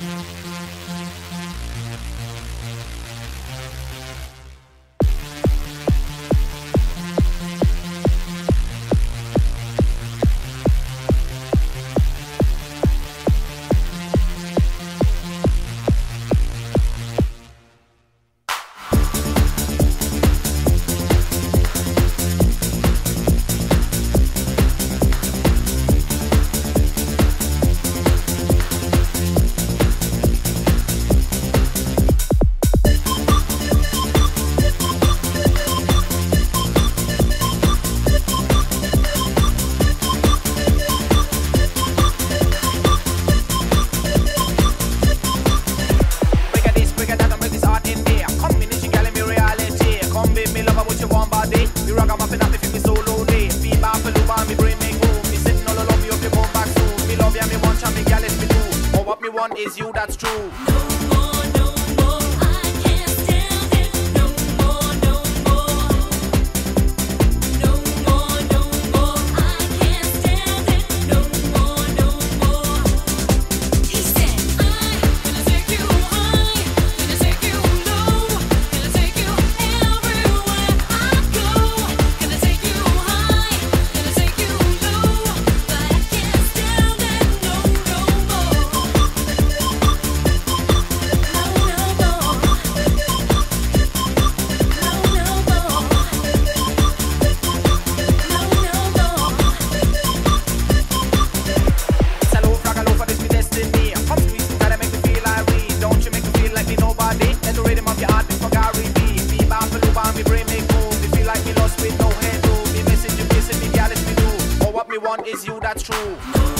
Yeah. That's true. Hello, want is you, that's true.